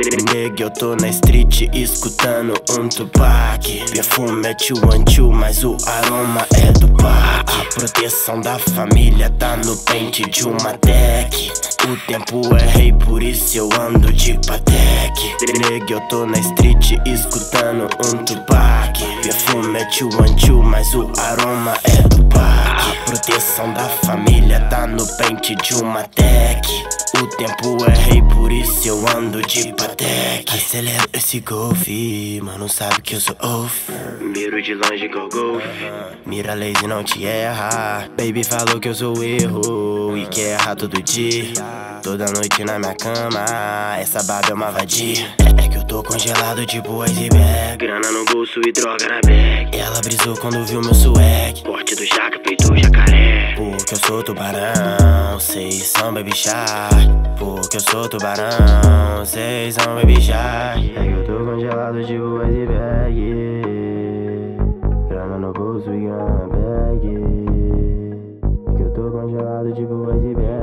Nega, eu tô na street escutando um Tupac. Perfume é tio Antiu, mas o aroma é do Pac. A proteção da família tá no pente de uma tech. O tempo é rei, por isso eu ando de Patek. Nega, eu tô na street escutando um Tupac. Perfume é tio Antiu, mas o aroma é do Pac. A proteção da família tá no pente de uma tech o tempo é rei, por isso eu ando de patek. Acelera esse golfe, mano sabe que eu sou off. Miro de longe com golf Mira lazy não te erra. Baby falou que eu sou erro E que erra todo dia. Toda noite na minha cama Essa baba é uma vadia. É que eu tô congelado de boas e bag. Grana no bolso e droga na bag. Ela brisou quando viu meu swag. Corte do jaca, peito jacaré Porque eu sou tubarão Sei são baby shark. Porque eu sou tubarão, vocês são baby shark. É que eu tô congelado de boas e bag. Grana no bolso e grana na bag. Que eu tô congelado de boas e bag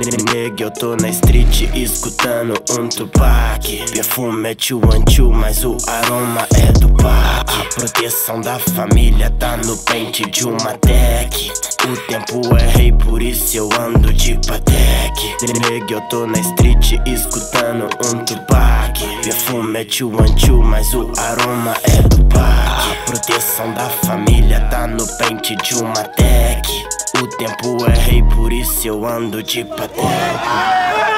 Nega, eu tô na street escutando um Tupac. Perfume é tio Antiu, mas o aroma é do Pac. A proteção da família tá no pente de uma tech. O tempo é rei, por isso eu ando de Patek. Nega, eu tô na street escutando um Tupac. Perfume é tio Antiu, mas o aroma é do Pac. A proteção da família tá no pente de uma tech o tempo é rei, por isso eu ando de pateta